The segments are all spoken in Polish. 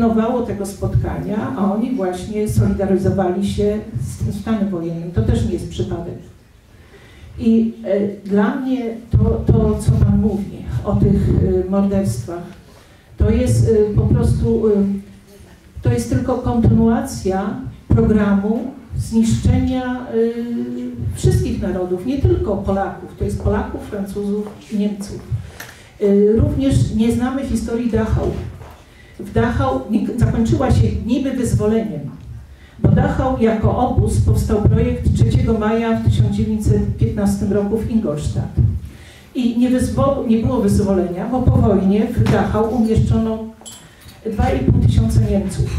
pilnowało tego spotkania, a oni właśnie solidaryzowali się z tym stanem wojennym. To też nie jest przypadek. I e, dla mnie to, to, co Pan mówi o tych e, morderstwach, to jest e, po prostu, to jest tylko kontynuacja programu zniszczenia wszystkich narodów, nie tylko Polaków, to jest Polaków, Francuzów, Niemców. Również nie znamy historii Dachau. W Dachau zakończyła się niby wyzwoleniem, bo Dachau jako obóz powstał projekt 3 maja w 1915 roku w Ingolstadt. I nie, nie było wyzwolenia, bo po wojnie w Dachau umieszczono 2,5 tysiąca Niemców.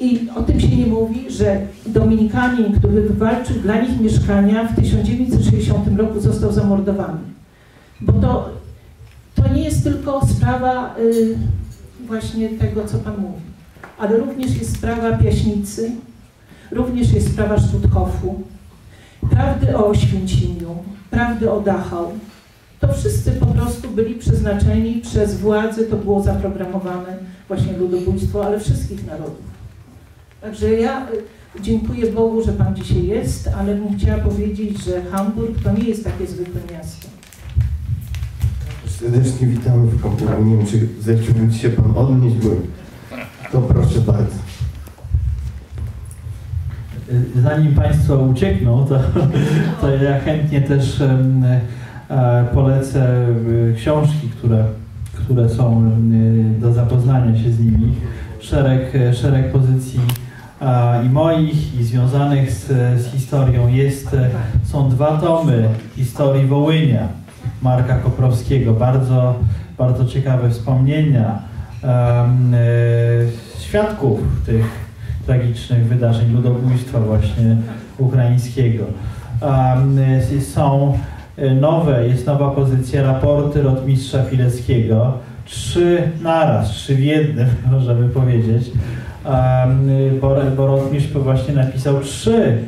I o tym się nie mówi, że Dominikanin, który wywalczył dla nich mieszkania w 1960 roku został zamordowany. Bo to, to nie jest tylko sprawa y, właśnie tego, co Pan mówi, ale również jest sprawa Piaśnicy, również jest sprawa Stutthofu, prawdy o Oświęcimiu, prawdy o Dachau. To wszyscy po prostu byli przeznaczeni przez władze, to było zaprogramowane właśnie ludobójstwo, ale wszystkich narodów. Także ja y, dziękuję Bogu, że Pan dzisiaj jest, ale bym chciała powiedzieć, że Hamburg to nie jest takie zwykłe miasto. Serdecznie witamy w komputerze. Nie wiem, czy zechciałby się Pan odnieść, bo to proszę bardzo. Zanim Państwo uciekną, to, to ja chętnie też e, polecę e, książki, które, które są do zapoznania się z nimi. Szereg, e, szereg pozycji i moich, i związanych z, z historią jest, e, są dwa tomy historii Wołynia Marka Koprowskiego. Bardzo, bardzo ciekawe wspomnienia um, e, świadków tych tragicznych wydarzeń, ludobójstwa właśnie ukraińskiego. Um, są nowe, jest nowa pozycja raporty rotmistrza Pileckiego. Trzy naraz, trzy w jednym, możemy powiedzieć bo Rotmistrz właśnie napisał trzy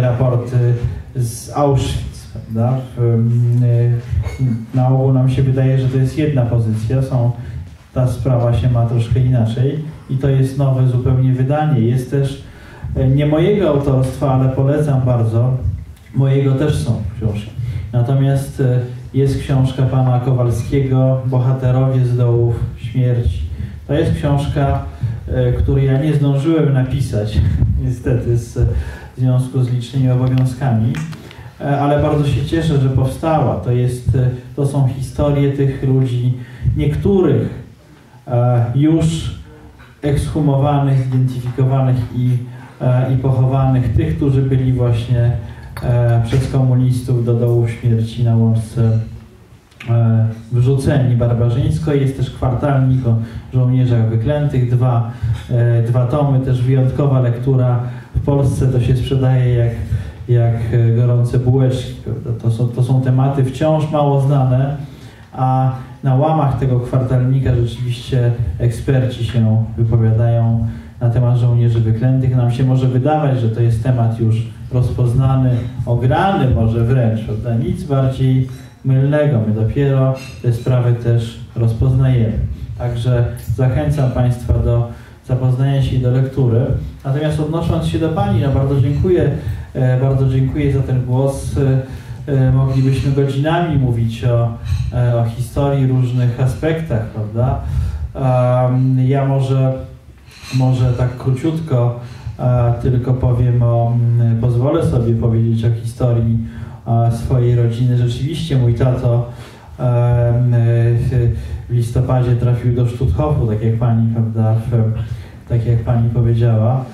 raporty z Auschwitz. Prawda? Na ogół nam się wydaje, że to jest jedna pozycja, są, ta sprawa się ma troszkę inaczej i to jest nowe zupełnie wydanie. Jest też e, nie mojego autorstwa, ale polecam bardzo. Mojego też są książki. Natomiast e, jest książka pana Kowalskiego, Bohaterowie z dołów śmierci. To jest książka E, który ja nie zdążyłem napisać, niestety, z, w związku z licznymi obowiązkami, e, ale bardzo się cieszę, że powstała. To, jest, e, to są historie tych ludzi, niektórych już ekshumowanych, zidentyfikowanych i, i pochowanych, tych, którzy byli właśnie przez komunistów do dołu śmierci na łączce E, wrzuceni barbarzyńsko. Jest też kwartalnik o żołnierzach wyklętych, dwa, e, dwa tomy, też wyjątkowa lektura. W Polsce to się sprzedaje jak, jak gorące bułeczki. To są, to są tematy wciąż mało znane, a na łamach tego kwartalnika rzeczywiście eksperci się wypowiadają na temat żołnierzy wyklętych. Nam się może wydawać, że to jest temat już rozpoznany, ograny może wręcz, prawda? Nic bardziej mylnego. My dopiero te sprawy też rozpoznajemy. Także zachęcam Państwa do zapoznania się i do lektury. Natomiast odnosząc się do Pani, no bardzo dziękuję, e, bardzo dziękuję za ten głos. E, e, moglibyśmy godzinami mówić o, o historii, różnych aspektach, prawda? Ja może, może tak króciutko tylko powiem o, pozwolę sobie powiedzieć o historii swojej rodziny. Rzeczywiście mój tato w listopadzie trafił do Stutthofu, tak jak pani, prawda, tak jak pani powiedziała.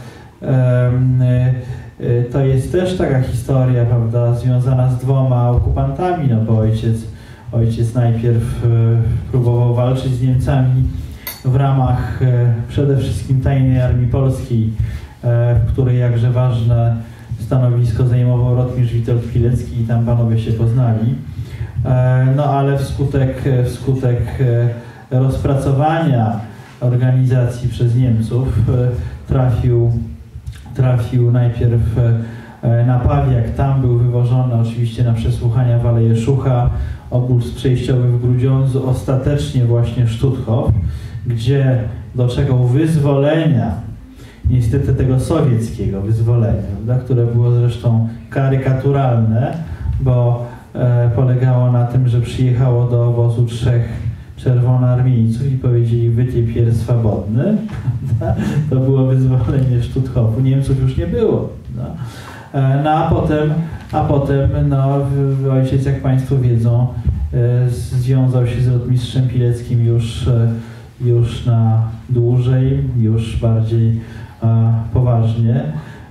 To jest też taka historia, prawda, związana z dwoma okupantami, no bo ojciec, ojciec najpierw e, próbował walczyć z Niemcami w ramach e, przede wszystkim tajnej armii polskiej, w której jakże ważne stanowisko zajmował Rotmistrz Witold Pilecki i tam panowie się poznali. No ale wskutek, wskutek rozpracowania organizacji przez Niemców trafił, trafił najpierw na Pawiak, tam był wywożony oczywiście na przesłuchania w Aleje Szucha, obóz przejściowy w Grudziądzu, ostatecznie właśnie Stutthof, gdzie doczekał wyzwolenia, niestety tego sowieckiego wyzwolenia, prawda, które było zresztą karykaturalne, bo e, polegało na tym, że przyjechało do obozu trzech czerwonoarmijców i powiedzieli wy pier swobodny. to było wyzwolenie Stutthofu. Niemców już nie było. No, e, no a potem, a potem no, ojciec, jak Państwo wiedzą, e, związał się z rotmistrzem Pileckim już, e, już na dłużej, już bardziej poważnie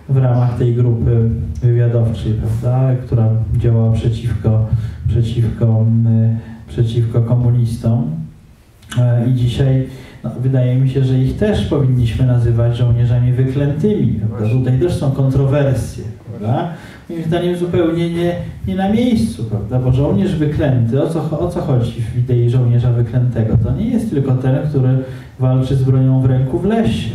w ramach tej grupy wywiadowczej, prawda, która działała przeciwko, przeciwko, przeciwko komunistom. E, I dzisiaj no, wydaje mi się, że ich też powinniśmy nazywać żołnierzami wyklętymi. Prawda? Tutaj też są kontrowersje. Prawda? Moim zdaniem zupełnie nie, nie na miejscu, prawda? bo żołnierz wyklęty, o co, o co chodzi w idei żołnierza wyklętego? To nie jest tylko ten, który walczy z bronią w ręku w lesie.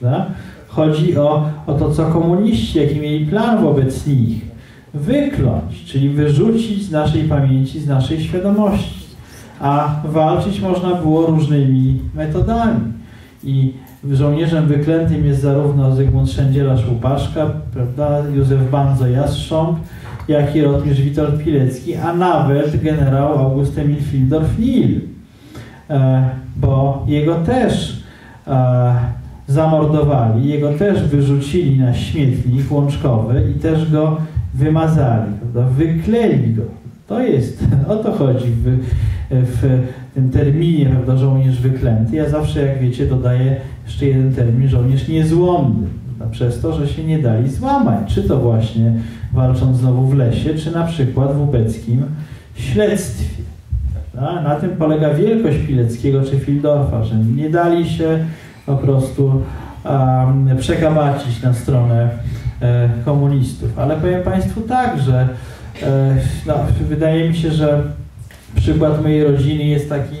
Prawda? Chodzi o, o to, co komuniści, jaki mieli plan wobec nich. Wykląć, czyli wyrzucić z naszej pamięci, z naszej świadomości. A walczyć można było różnymi metodami. I żołnierzem wyklętym jest zarówno Zygmunt Szendziela-Szłupaszka, prawda, Józef Banzo-Jastrząb, jak i rotmistrz Witold Pilecki, a nawet generał August Emil Fildorf-Nil, e, bo jego też e, zamordowali, jego też wyrzucili na śmietnik łączkowy i też go wymazali, prawda? wykleli go. To jest, o to chodzi w, w tym terminie, prawda, żołnierz wyklęty. Ja zawsze, jak wiecie, dodaję jeszcze jeden termin, żołnierz niezłomny, prawda, przez to, że się nie dali złamać. Czy to właśnie walcząc znowu w lesie, czy na przykład w ubeckim śledztwie. Prawda? Na tym polega wielkość Pileckiego czy Fildorfa, że nie dali się po prostu um, przekabacić na stronę e, komunistów. Ale powiem Państwu tak, że no, wydaje mi się, że przykład mojej rodziny jest taki,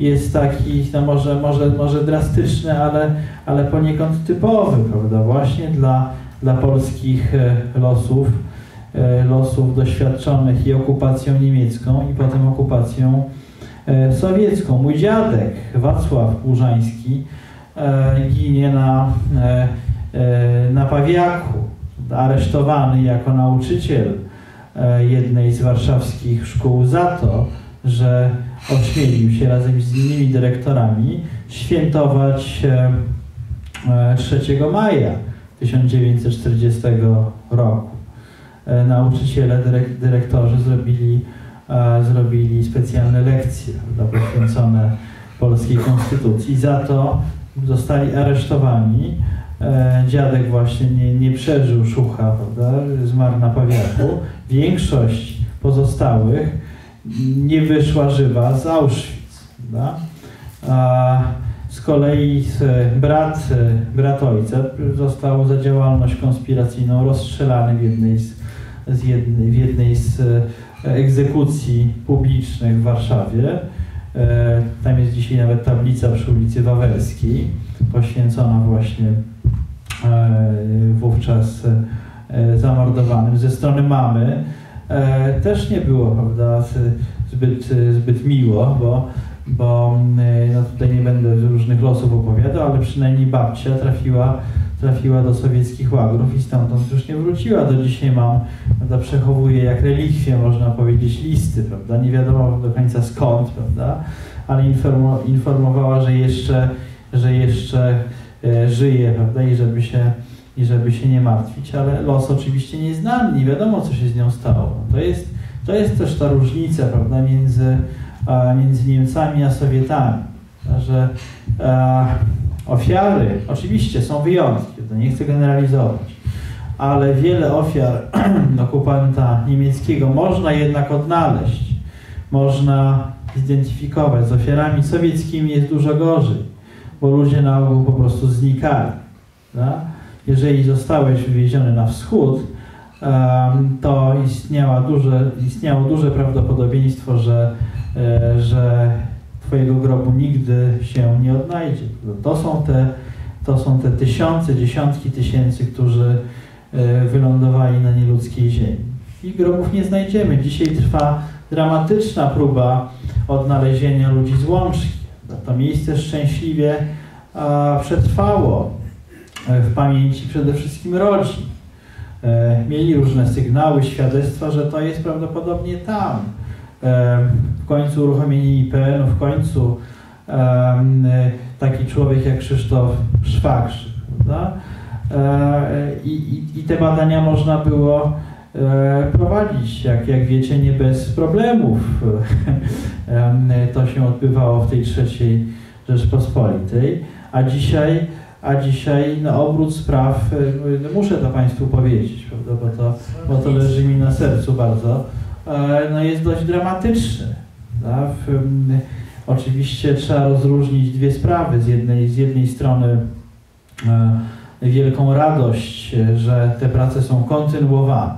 jest taki no może, może, może drastyczny, ale, ale poniekąd typowy, prawda? Właśnie dla, dla polskich e, losów, e, losów doświadczonych i okupacją niemiecką, i potem okupacją e, sowiecką. Mój dziadek Wacław Płużański ginie na, na Pawiaku, aresztowany jako nauczyciel jednej z warszawskich szkół za to, że ośmielił się razem z innymi dyrektorami świętować 3 e, maja 1940 roku. E, nauczyciele, dyrektorzy zrobili, e, zrobili specjalne lekcje poświęcone polskiej konstytucji. Za to zostali aresztowani. Dziadek właśnie nie, nie przeżył szucha, prawda? zmarł na pawiaku. Większość pozostałych nie wyszła żywa z Auschwitz. Prawda? A z kolei brat, brat ojca został za działalność konspiracyjną rozstrzelany w jednej z, z jednej, w jednej z e, egzekucji publicznych w Warszawie. E, tam jest dzisiaj nawet tablica przy ulicy Wawelskiej, poświęcona właśnie e, wówczas zamordowanym ze strony mamy. E, też nie było, prawda, zbyt, zbyt miło, bo, bo e, no tutaj nie będę różnych losów opowiadał, ale przynajmniej babcia trafiła, trafiła do sowieckich łagrów i stamtąd już nie wróciła. Do dzisiaj mam, prawda, przechowuję jak relikwie, można powiedzieć, listy, prawda, nie wiadomo do końca skąd, prawda, ale informowała, że jeszcze, że jeszcze e, żyje, prawda, i żeby się i żeby się nie martwić, ale los oczywiście nie znany, nie wiadomo, co się z nią stało. To jest, to jest też ta różnica, prawda, między, między Niemcami a Sowietami, że ofiary, oczywiście są wyjątki, nie chcę generalizować, ale wiele ofiar okupanta niemieckiego można jednak odnaleźć, można zidentyfikować. Z ofiarami sowieckimi jest dużo gorzej, bo ludzie na ogół po prostu znikali. Prawda? jeżeli zostałeś wywieziony na wschód, to istniało duże, istniało duże prawdopodobieństwo, że, e, że Twojego grobu nigdy się nie odnajdzie. To są te, to są te tysiące, dziesiątki tysięcy, którzy e, wylądowali na nieludzkiej ziemi. I grobów nie znajdziemy. Dzisiaj trwa dramatyczna próba odnalezienia ludzi z Łączki. To miejsce szczęśliwie przetrwało w pamięci przede wszystkim rodzin. Mieli różne sygnały, świadectwa, że to jest prawdopodobnie tam. W końcu uruchomienie IPN-u, w końcu taki człowiek jak Krzysztof Szwagrz. Prawda? I, i, I te badania można było e, prowadzić, jak, jak wiecie, nie bez problemów. To się odbywało w tej trzeciej Rzeczpospolitej, a dzisiaj, a dzisiaj no, obrót spraw, e, muszę to Państwu powiedzieć, prawda, bo, to, bo to leży mi na sercu bardzo, e, no, jest dość dramatyczny. Oczywiście trzeba rozróżnić dwie sprawy. Z jednej, z jednej strony wielką radość, że te prace są kontynuowane,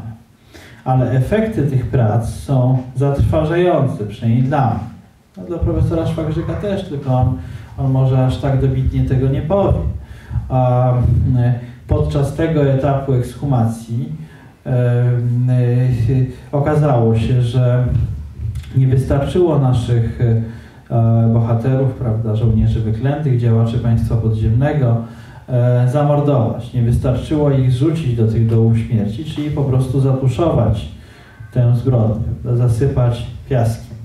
ale efekty tych prac są zatrważające, przynajmniej dla mnie. No, dla profesora Szwagrzyka też, tylko on, on może aż tak dobitnie tego nie powie. A podczas tego etapu ekshumacji e, e, okazało się, że nie wystarczyło naszych e, bohaterów, prawda, żołnierzy wyklętych, działaczy państwa podziemnego, zamordować. Nie wystarczyło ich zrzucić do tych dołów śmierci, czyli po prostu zatuszować tę zbrodnię, zasypać piaskiem.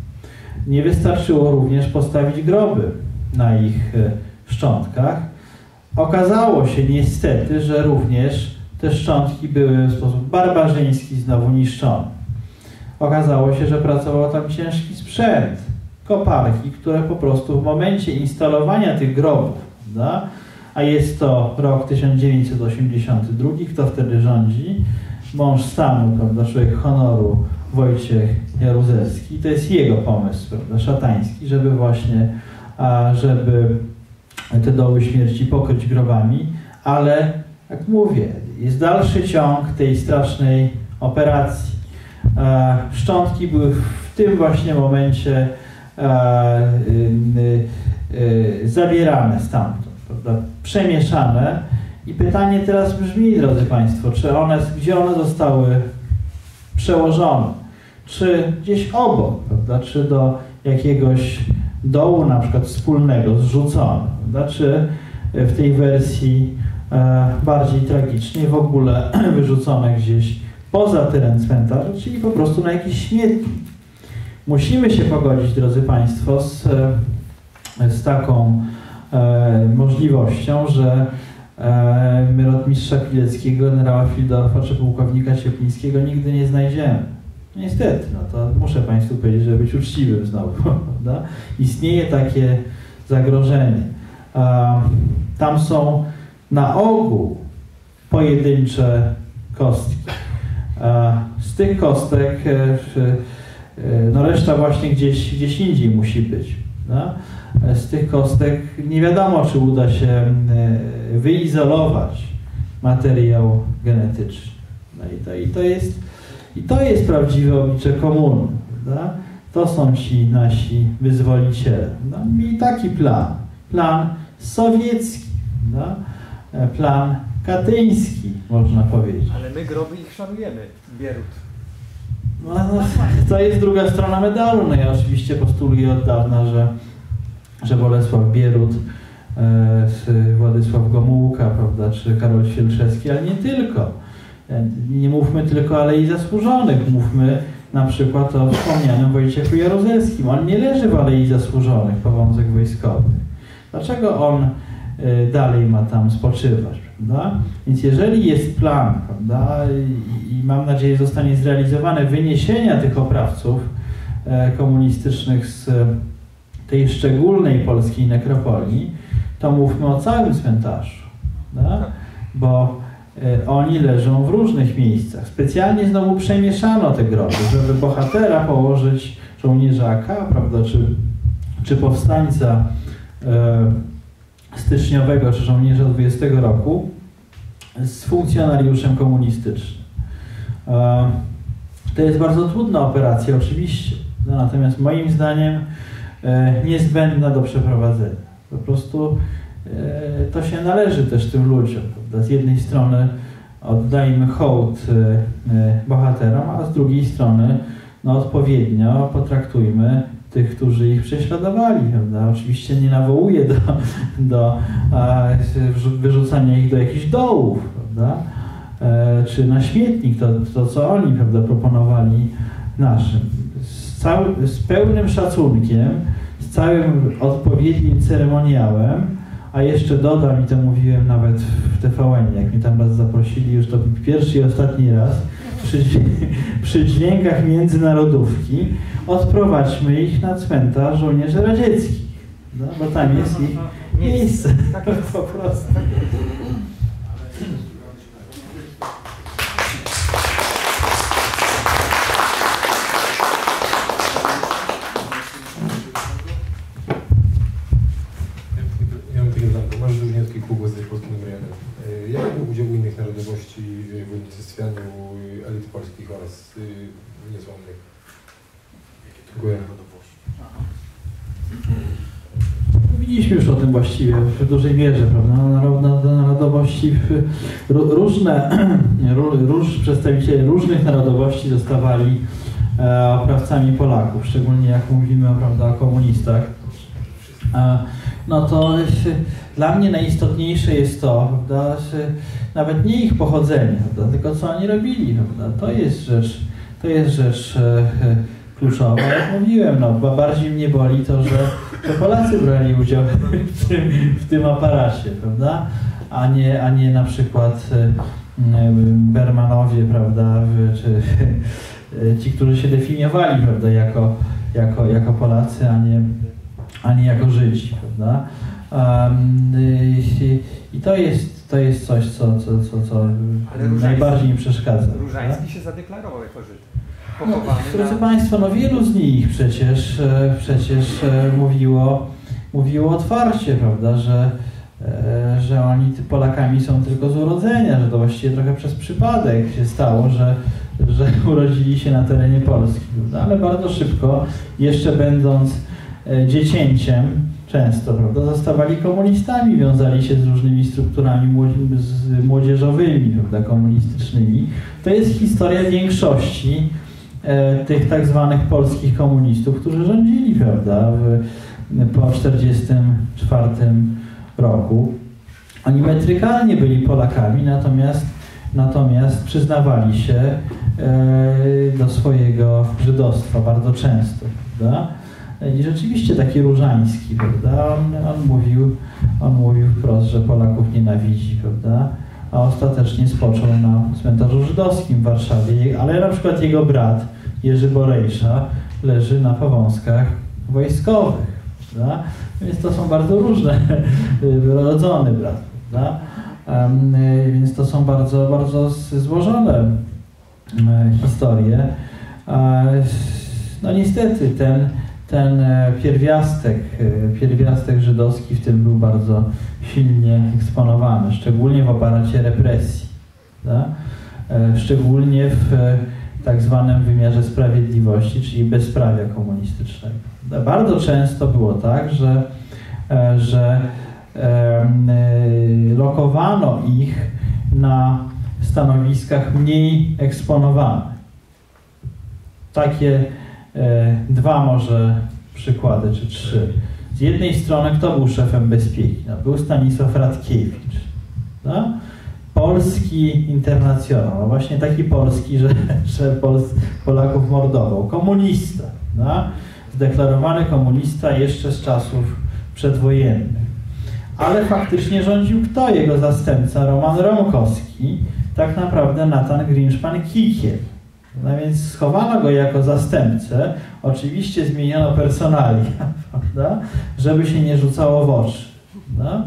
Nie wystarczyło również postawić groby na ich e, szczątkach. Okazało się niestety, że również te szczątki były w sposób barbarzyński znowu niszczone. Okazało się, że pracował tam ciężki sprzęt, koparki, które po prostu w momencie instalowania tych grobów, prawda, a jest to rok 1982, kto wtedy rządzi? Mąż stanu, prawda, człowiek honoru Wojciech Jaruzelski. To jest jego pomysł, prawda, szatański, żeby właśnie, żeby te doły śmierci pokryć grobami, ale jak mówię, jest dalszy ciąg tej strasznej operacji. Szczątki były w tym właśnie momencie e, y, y, zabierane stamtąd przemieszane. I pytanie teraz brzmi, drodzy Państwo, czy one, gdzie one zostały przełożone? Czy gdzieś obok, prawda, czy do jakiegoś dołu na przykład wspólnego zrzucone, prawda, czy w tej wersji e, bardziej tragicznej w ogóle wyrzucone gdzieś poza teren cmentarza, czyli po prostu na jakiś śmietnik. Musimy się pogodzić, drodzy Państwo, z, z taką E, możliwością, że e, my rotmistrza Pileckiego, generała Fildorfa czy pułkownika Cieplińskiego nigdy nie znajdziemy. Niestety, no to muszę Państwu powiedzieć, żeby być uczciwym znowu, prawda? Istnieje takie zagrożenie. Tam są na ogół pojedyncze kostki. Z tych kostek e, no reszta właśnie gdzieś, gdzieś indziej musi być. Prawda? z tych kostek nie wiadomo, czy uda się e, wyizolować materiał genetyczny. No i to, i to, jest, i to jest prawdziwe oblicze komuny. Prawda? To są ci nasi wyzwoliciele. No, I taki plan. Plan sowiecki. Prawda? E, plan katyński, można powiedzieć. Ale my groby ich szanujemy, Bierut. No, no, to jest druga strona medalu. No ja oczywiście postuluję od dawna, że że Bolesław Bierut, e, Władysław Gomułka, prawda, czy Karol Świelczewski, ale nie tylko. E, nie mówmy tylko o Alei Zasłużonych, mówmy na przykład o wspomnianym Wojciechu Jaruzelskim. On nie leży w Alei Zasłużonych, powązek wojskowy. Dlaczego on e, dalej ma tam spoczywać? Prawda? Więc jeżeli jest plan, prawda, i, i mam nadzieję zostanie zrealizowany, wyniesienia tych oprawców komunistycznych z tej szczególnej polskiej nekropolii, to mówmy o całym cmentarzu, tak? bo y, oni leżą w różnych miejscach. Specjalnie znowu przemieszano te groby, żeby bohatera położyć żołnierza AK, prawda, czy, czy powstańca y, styczniowego, żołnierza 20 roku z funkcjonariuszem komunistycznym. Y, to jest bardzo trudna operacja, oczywiście. No, natomiast moim zdaniem E, niezbędna do przeprowadzenia. Po prostu e, to się należy też tym ludziom. Prawda? Z jednej strony oddajmy hołd e, bohaterom, a z drugiej strony no, odpowiednio potraktujmy tych, którzy ich prześladowali. Prawda? Oczywiście nie nawołuje do, do e, wyrzucania ich do jakichś dołów, prawda? E, czy na śmietnik, to, to co oni prawda, proponowali naszym. Z, cały, z pełnym szacunkiem, z całym odpowiednim ceremoniałem, a jeszcze dodam, i to mówiłem nawet w TVN, jak mnie tam raz zaprosili, już to pierwszy i ostatni raz, przy, przy dźwiękach międzynarodówki, odprowadźmy ich na cmentarz żołnierzy radzieckich, no, bo tam jest ich miejsce, po prostu. W dużej mierze, prawda? Narod- Narodowości, różne, ró- róż, przedstawiciele różnych narodowości zostawali e, oprawcami Polaków, szczególnie jak mówimy prawda, o komunistach. E, no to dla mnie najistotniejsze jest to, prawda, nawet nie ich pochodzenie, prawda, tylko co oni robili. Prawda? To jest rzecz, to jest rzecz e, kluczowa. Jak mówiłem, no, ba- bardziej mnie boli to, że, że Polacy brali udział w tym, w tym aparacie, prawda? A nie, a nie na przykład e, m, Bermanowie, prawda? Czy e, ci, którzy się definiowali, prawda, jako, jako, jako Polacy, a nie, a nie jako Żydzi, prawda? I to jest, to jest coś, co, co, co, co najbardziej mi przeszkadza. prawda? Różański się zadeklarował jako Żyd. No, Pochowany drodzy na... Państwo, no wielu z nich przecież, e, przecież e, mówiło, mówiło otwarcie, prawda, że, e, że oni Polakami są tylko z urodzenia, że to właściwie trochę przez przypadek się stało, że, że urodzili się na terenie Polski, prawda? ale bardzo szybko, jeszcze będąc dziecięciem, często, prawda, zostawali komunistami, wiązali się z różnymi strukturami młodzieżowymi, prawda, komunistycznymi. To jest historia większości tych tak zwanych polskich komunistów, którzy rządzili, prawda, w, po 1944 roku. Oni metrykalnie byli Polakami, natomiast, natomiast przyznawali się e, do swojego żydostwa bardzo często, prawda. I rzeczywiście taki Różański, prawda, on, on, mówił, on mówił wprost, że Polaków nienawidzi, prawda, a ostatecznie spoczął na cmentarzu żydowskim w Warszawie, ale na przykład jego brat Jerzy Borejsza leży na powązkach wojskowych, prawda? Więc to są bardzo różne, rodzony brat, prawda? Y, Więc to są bardzo, bardzo złożone historie. No niestety ten, ten e, pierwiastek, e, pierwiastek żydowski w tym był bardzo silnie eksponowany, szczególnie w aparacie represji, prawda? E, szczególnie w tak zwanym wymiarze sprawiedliwości, czyli bezprawia komunistycznego. Bardzo często było tak, że, e, że e, lokowano ich na stanowiskach mniej eksponowanych. Takie e, dwa może przykłady, czy trzy. Z jednej strony kto był szefem bezpieki? No, był Stanisław Radkiewicz. No? Polski internacjonal, no właśnie taki polski, że, że Pol Polaków mordował. Komunista. No? Zdeklarowany komunista jeszcze z czasów przedwojennych. Ale faktycznie rządził kto? Jego zastępca Roman Romkowski, tak naprawdę Nathan Grinszpan-Kikiel. No więc schowano go jako zastępcę, oczywiście zmieniono personalia, prawda? żeby się nie rzucało w oczy. No?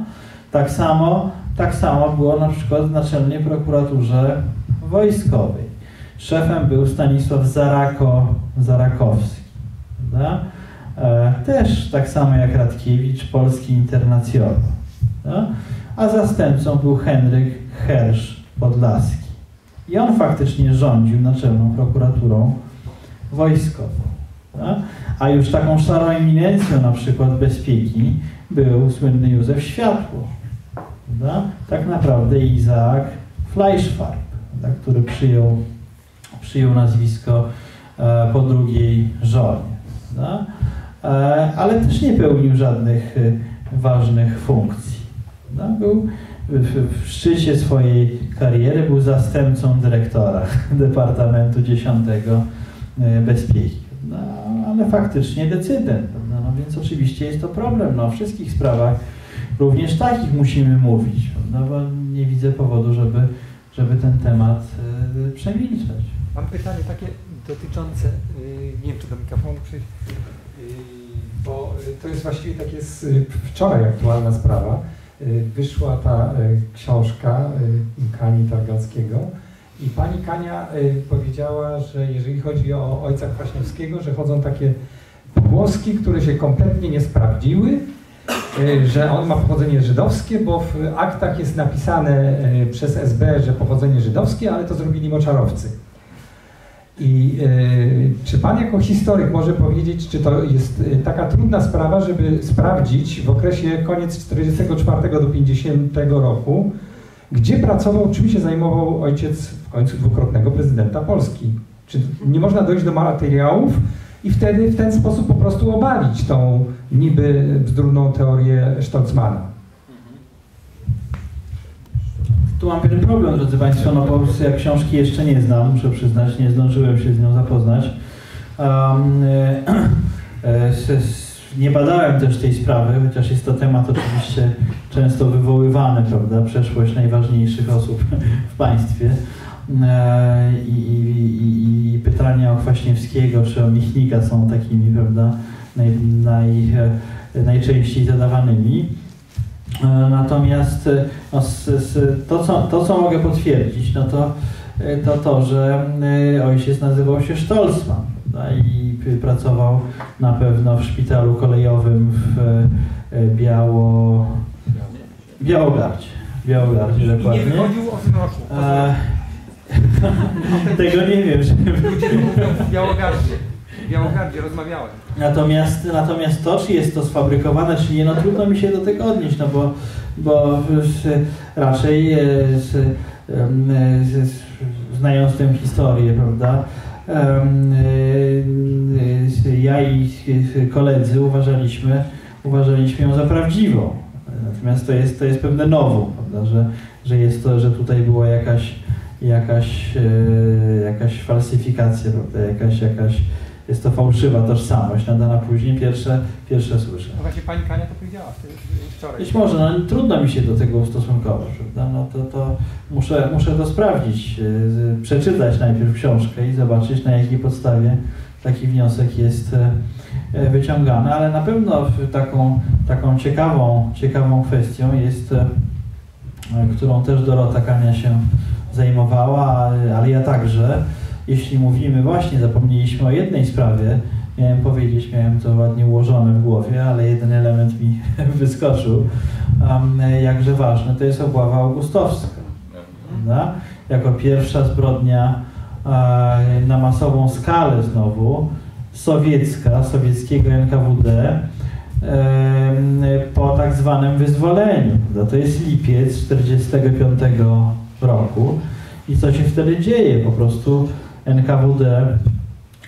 Tak, samo, tak samo było na przykład w Naczelnej Prokuraturze Wojskowej. Szefem był Stanisław Zarako, Zarakowski. Prawda? E, też tak samo jak Radkiewicz, polski internacjonal. A zastępcą był Henryk Hersz Podlaski. I on faktycznie rządził naczelną prokuraturą wojskową. No? A już taką szarą eminencją na przykład bezpieki był słynny Józef Światło. Prawda? Tak naprawdę Izaak Fleischfarb, prawda? który przyjął, przyjął nazwisko e, po drugiej żonie. Prawda? e, ale też nie pełnił żadnych e, ważnych funkcji. No, był w, w szczycie swojej kariery, był zastępcą dyrektora Departamentu 10 e, Bezpieki. No, ale faktycznie decydent, prawda? no więc oczywiście jest to problem. No, o wszystkich sprawach, również takich musimy mówić, prawda? bo nie widzę powodu, żeby, żeby ten temat y, przemilczeć. Mam pytanie takie dotyczące, y, nie wiem czy do mikrofonu przyjść, Y, Bo to jest właściwie tak jest y, wczoraj aktualna sprawa. Wyszła ta książka Kani Targackiego i pani Kania powiedziała, że jeżeli chodzi o ojca Kwaśniewskiego, że chodzą takie pogłoski, które się kompletnie nie sprawdziły, że on ma pochodzenie żydowskie, bo w aktach jest napisane y, przez SB, że pochodzenie żydowskie, ale to zrobili moczarowcy. I y, czy Pan jako historyk może powiedzieć, czy to jest taka trudna sprawa, żeby sprawdzić w okresie koniec 44 do 50 roku, gdzie pracował, czym się zajmował ojciec w końcu dwukrotnego prezydenta Polski? Czy nie można dojść do materiałów i wtedy w ten sposób po prostu obalić tą niby bzdurną teorię Stolzmana? Tu mam pewien problem, drodzy Państwo, no bo ja książki jeszcze nie znam, muszę przyznać, nie zdążyłem się z nią zapoznać. Um, nie badałem też tej sprawy, chociaż jest to temat oczywiście często wywoływany, prawda, przeszłość najważniejszych osób w państwie. E, i, i, I pytania o Kwaśniewskiego czy o Michnika są takimi, prawda, naj, naj, najczęściej zadawanymi. E, Natomiast no, s, s, to, co, to, co mogę potwierdzić, no to e, to, to że e, ojciec nazywał się Stolzman prawda, i pracował na pewno w szpitalu kolejowym w Biało... Białogardzie. Białogardzie, I nie dokładnie. wychodził o tym roku. E, tego nie wiem, Ludzie mówią w Białogardzie. W Białogardzie rozmawiałem. Natomiast, natomiast to, czy jest to sfabrykowane, czy nie, no trudno mi się do tego odnieść, no bo, bo raczej e, e, s- znając tę historię, prawda, e, ja i koledzy uważaliśmy, uważaliśmy ją za prawdziwą. Natomiast to jest, to jest pewne nowum, prawda, że, że jest to, że tutaj była jakaś, jakaś, e, jakaś falsyfikacja, prawda, jakaś, jakaś jest to fałszywa tożsamość nadana później, pierwsze, pierwsze słyszę. No właśnie pani Kania to powiedziała wczoraj. Być może, no, trudno mi się do tego ustosunkować, prawda? No to, to muszę, muszę to sprawdzić, z- przeczytać najpierw książkę i zobaczyć na jakiej podstawie taki wniosek jest e, e, wyciągany, ale na pewno taką, taką ciekawą, ciekawą kwestią jest, którą też Dorota Kania się zajmowała, ale ja także, jeśli mówimy właśnie, zapomnieliśmy o jednej sprawie, miałem powiedzieć, miałem to ładnie ułożone w głowie, ale jeden element mi wyskoczył, um, jakże ważny, to jest obława augustowska. Prawda? Jako pierwsza zbrodnia e, na masową skalę znowu, sowiecka, sowieckiego NKWD, po tak zwanym wyzwoleniu. To jest lipiec 1945 roku. I co się wtedy dzieje? Po prostu NKWD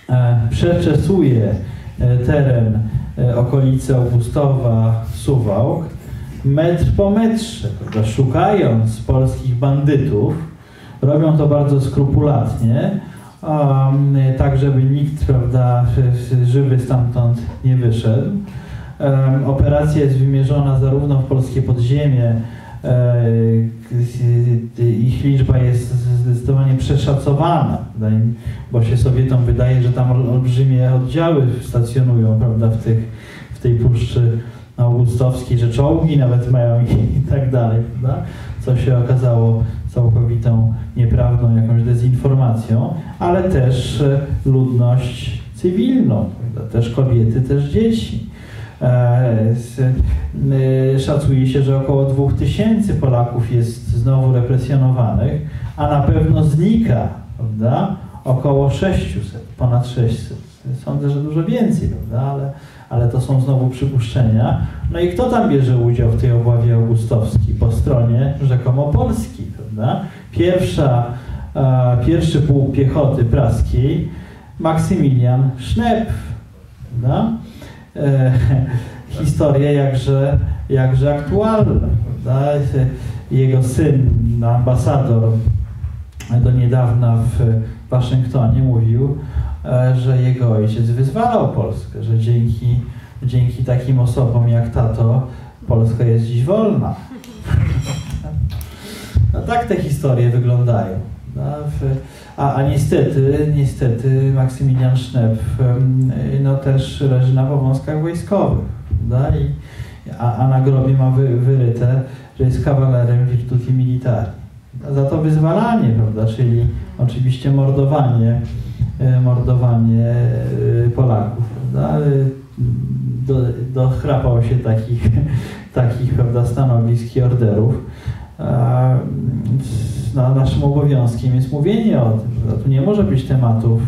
e, przeczesuje e, teren e, okolicy Augustowa, Suwałk, metr po metrze, szukając polskich bandytów. Robią to bardzo skrupulatnie, um, tak żeby nikt prawda, żywy stamtąd nie wyszedł. Um, operacja jest wymierzona zarówno w polskie podziemie, ich liczba jest zdecydowanie przeszacowana, bo się Sowietom wydaje, że tam ol- olbrzymie oddziały stacjonują prawda, w, tych, w tej puszczy augustowskiej, że czołgi nawet mają i, i tak dalej, prawda? co się okazało całkowitą nieprawdą, jakąś dezinformacją, ale też e, ludność cywilną, prawda? też kobiety, też dzieci. E, Szacuje się, że około 2000 Polaków jest znowu represjonowanych, a na pewno znika, prawda? Około 600, ponad 600. Sądzę, że dużo więcej, prawda? Ale, ale to są znowu przypuszczenia. No i kto tam bierze udział w tej obławie augustowskiej? Po stronie rzekomo Polski, prawda? Pierwsza, e, pierwszy pułk piechoty praskiej, Maksymilian Sznep, prawda? E, historia jakże, jakże aktualna. Prawda? Jego syn, ambasador do niedawna w Waszyngtonie mówił, e, że jego ojciec wyzwalał Polskę, że dzięki, dzięki takim osobom jak tato Polska jest dziś wolna. No tak te historie wyglądają. No, a, a niestety, niestety Maksymilian Sznep no, też leży na powązkach wojskowych. I, a, a na grobie ma wy, wyryte, że jest kawalerem virtuti militari. Za to wyzwalanie, prawda, czyli oczywiście mordowanie, e, mordowanie e, Polaków, prawda, do, dochrapał się takich, takich prawda, stanowisk i orderów. No, naszym obowiązkiem jest mówienie o tym, że tu nie może być tematów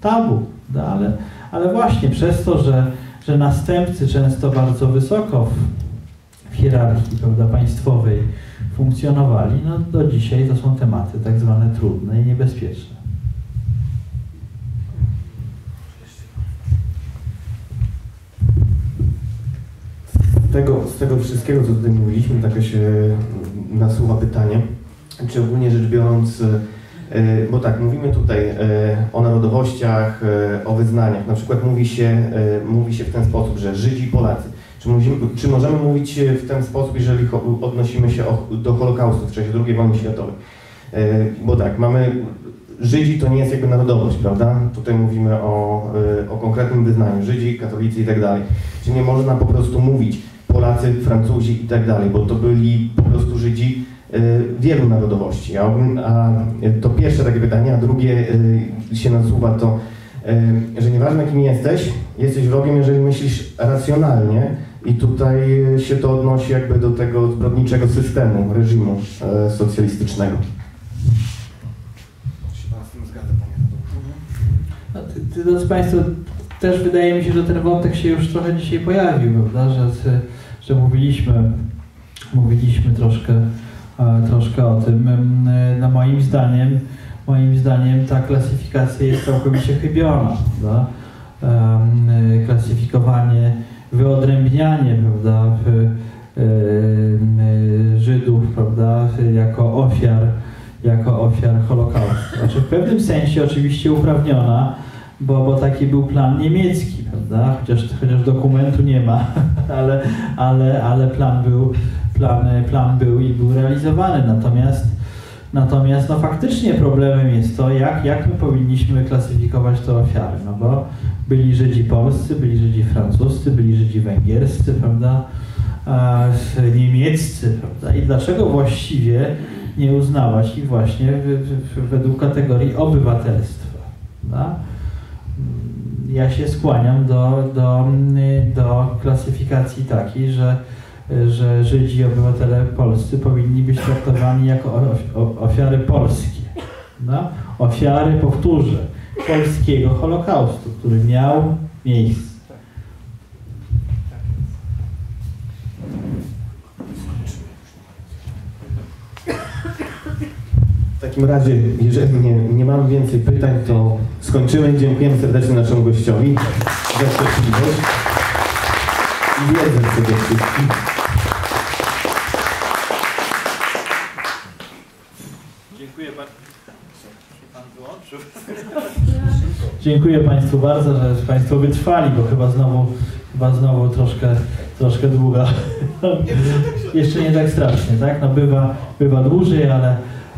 tabu, prawda, ale, ale właśnie przez to, że, że następcy często bardzo wysoko w, w hierarchii prawda, państwowej funkcjonowali, no do dzisiaj to są tematy tak zwane trudne i niebezpieczne. Tego, z tego wszystkiego, co tutaj mówiliśmy, takie się nasuwa pytanie, czy ogólnie rzecz biorąc, e, bo tak, mówimy tutaj e, o narodowościach, e, o wyznaniach. Na przykład mówi się, mówi się w ten sposób, że Żydzi i Polacy. Czy, mówimy, czy możemy mówić w ten sposób, jeżeli odnosimy się do Holokaustu w czasie II wojny światowej? Bo tak, mamy Żydzi to nie jest jakby narodowość, prawda? Tutaj mówimy o, o konkretnym wyznaniu, Żydzi, katolicy i tak dalej. Czy nie można po prostu mówić Polacy, Francuzi i tak dalej, bo to byli po prostu Żydzi wielu narodowości. A, to pierwsze takie pytanie, a drugie się nasuwa to, że nieważne kim jesteś, jesteś wrogiem, jeżeli myślisz racjonalnie i tutaj się to odnosi jakby do tego zbrodniczego systemu, reżimu socjalistycznego. No, ty, drodzy Państwo, też wydaje mi się, że ten wątek się już trochę dzisiaj pojawił, prawda? Że, że mówiliśmy, mówiliśmy troszkę, troszkę o tym. No moim zdaniem, moim zdaniem ta klasyfikacja jest całkowicie chybiona, prawda? Klasyfikowanie, wyodrębnianie, prawda? Żydów, prawda? Jako ofiar jako ofiar Holokaustu. Znaczy w pewnym sensie oczywiście uprawniona, bo, bo taki był plan niemiecki, prawda? Chociaż, chociaż dokumentu nie ma, ale, ale, ale plan, był, plan, plan był i był realizowany. Natomiast, natomiast no faktycznie problemem jest to, jak, jak my powinniśmy klasyfikować te ofiary, no bo byli Żydzi polscy, byli Żydzi francuscy, byli Żydzi węgierscy, prawda? niemieccy, prawda? I dlaczego właściwie nie uznawać ich właśnie w, w, według kategorii obywatelstwa. Prawda? Ja się skłaniam do, do, do klasyfikacji takiej, że, że Żydzi obywatele polscy powinni być traktowani jako ofiary polskie. Prawda? Ofiary, powtórzę, polskiego Holokaustu, który miał miejsce. W takim razie, jeżeli nie, nie mamy więcej pytań, to skończymy. Dziękujemy serdecznie naszemu gościowi za cierpliwość i wiedzę przede wszystkim. Dziękuję bardzo. Pan wyłączył. Dziękuję Państwu bardzo, że Państwo wytrwali, bo chyba znowu, chyba znowu troszkę, troszkę długo. Jeszcze nie tak strasznie, tak? No bywa, bywa dłużej, ale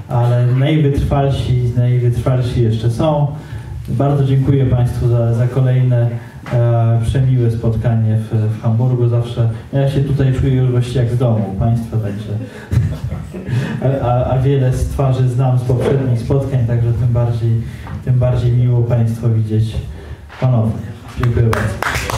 ale najwytrwalsi, najwytrwalsi jeszcze są. Bardzo dziękuję Państwu za, za kolejne e, przemiłe spotkanie w, w, Hamburgu. Zawsze ja się tutaj czuję już właściwie jak w domu Państwa, także a, a, wiele z twarzy znam z poprzednich spotkań, także tym bardziej, tym bardziej miło Państwa widzieć ponownie. Dziękuję bardzo.